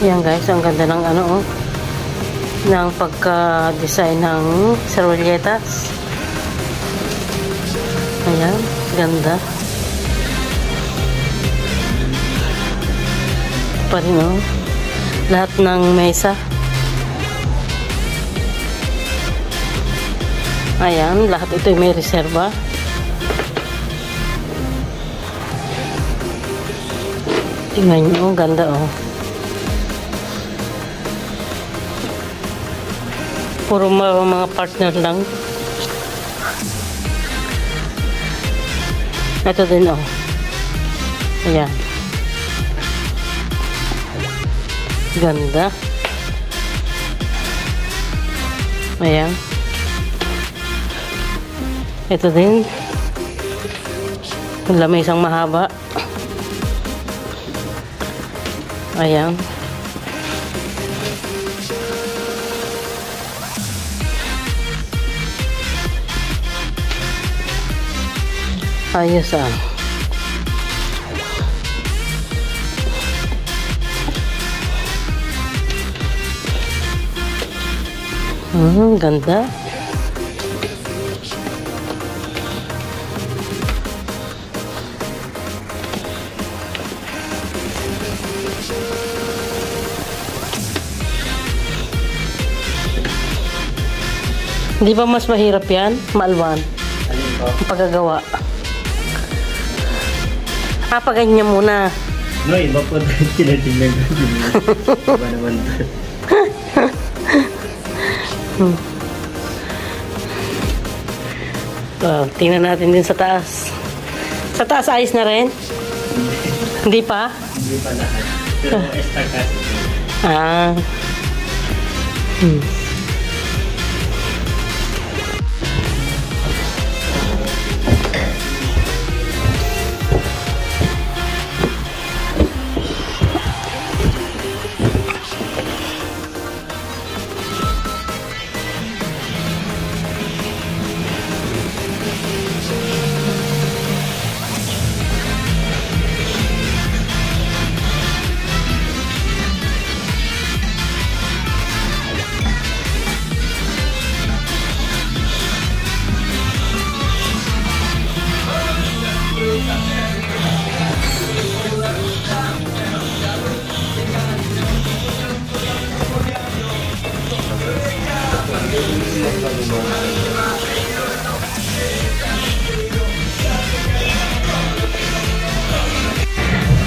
Yan guys, ang ganda ng ano oh. Ng pagka-design ng servilletas. Ayan, ganda. Pa rin oh. Lahat ng mesa. Ayan, lahat ito may reserva. Tingnan nyo, ganda oh. Puro mga, partner lang. Ito din oh. Ayan. Ganda. Ayan. Ito din. Lamisang mahaba. Ayan. Ayos ah. Hmm, ganda. Di ba mas mahirap yan? Maalwan. Ang paggagawa. Ah, paganyan muna. No, iba po tinatingnan ko. Iba naman to. Oh, tingnan natin din sa taas. Sa taas ayos na rin? Hindi pa? Hindi pa lahat. Pero extra kasi. Ah. Hmm.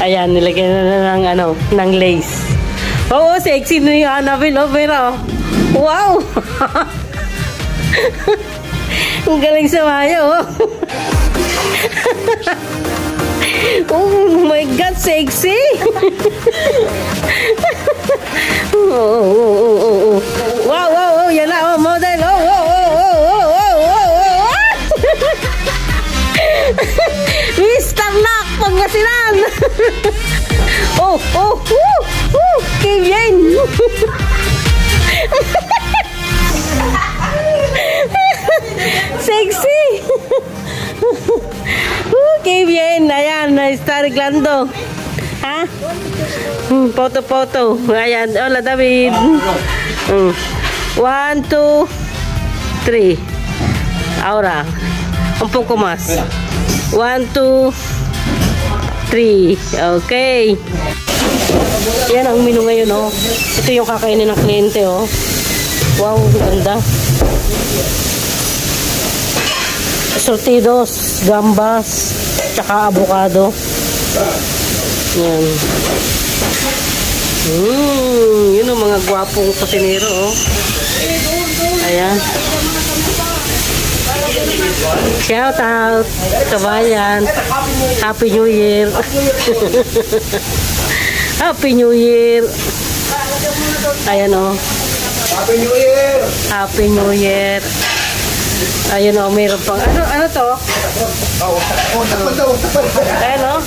Ayan, nilagyan na na ng ano, ng lace. Oo, sexy na yung Annabelle, oh, pero, wow! Ang galing sa mayo, oh. oh my God, sexy! oh, oh, oh, oh, oh. Wow, wow, oh, yan na, oh, model, oh, oh, oh, oh, oh, Sexy! oh, qué bien! Ayan, está arreglando. Ha? Hmm, Photo, photo. Ayan, hola David. Hmm. One, two, three. Ahora, un poco más. One, two, three. Okay. Yan ang menu ngayon, oh. Ito yung kakainin ng kliyente, oh. Wow, ganda. Sortidos, gambas, tsaka avocado. Yan. Hmm, yun ang mga gwapong kusinero, oh. Ayan. Shout out, kabayan. Happy New Year. Happy New Year. Ayan o. Happy New Year! Happy New Year. Ayun o, mayroon pang, ano, ano to? Oh, oh, daw. Ayan o.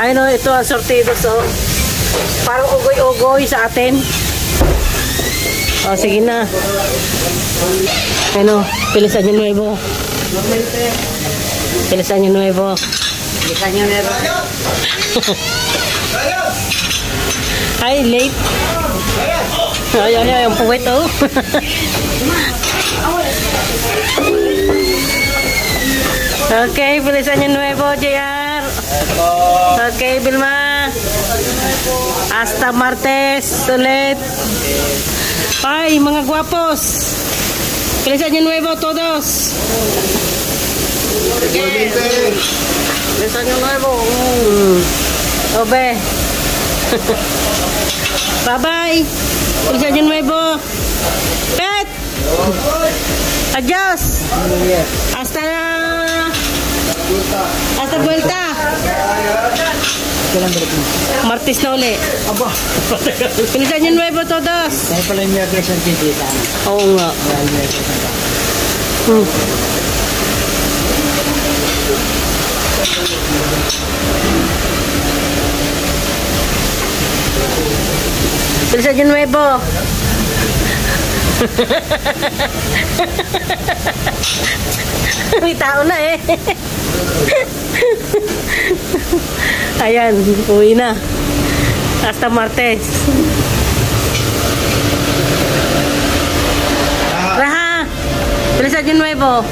Ayun o, ito ang sortidos o. Parang ugoy-ugoy sa atin. O, sige na. Ano, pilisan yung nuevo. Feliz Año Nuevo. Feliz Año Nuevo. Ay, late. Ay, ay, ay, puwet, oh. okay, Feliz Año Nuevo, JR. Okay, Vilma. Hasta martes ulit. Ay, mga guapos. Feliz Año Nuevo todos. Feliz Año Nuevo. Mm. Obe. Bye-bye. Feliz Año Nuevo. Pet. Adios. Hasta hasta vuelta. Kailan balik mo? Martes na uli. Aba! Feliz Año Nuevo todos. Kaya pala yung Miyagres ang titita. Oo nga. Kaya yung Miyagres ang. Hmm. Feliz Año Nuevo. May tao na eh. Ayan, uwi na. Hasta Martes. Raha, Feliz Año Nuevo.